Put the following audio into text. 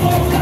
Come on.